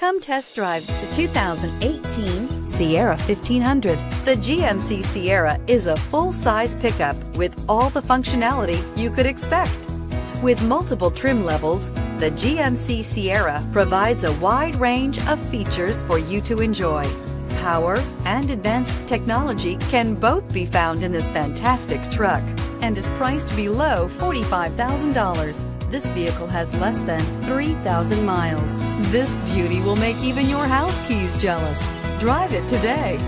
Come test drive the 2018 Sierra 1500. The GMC Sierra is a full-size pickup with all the functionality you could expect. With multiple trim levels, the GMC Sierra provides a wide range of features for you to enjoy. Power and advanced technology can both be found in this fantastic truck and is priced below $45,000. This vehicle has less than 3,000 miles. This beauty will make even your house keys jealous. Drive it today.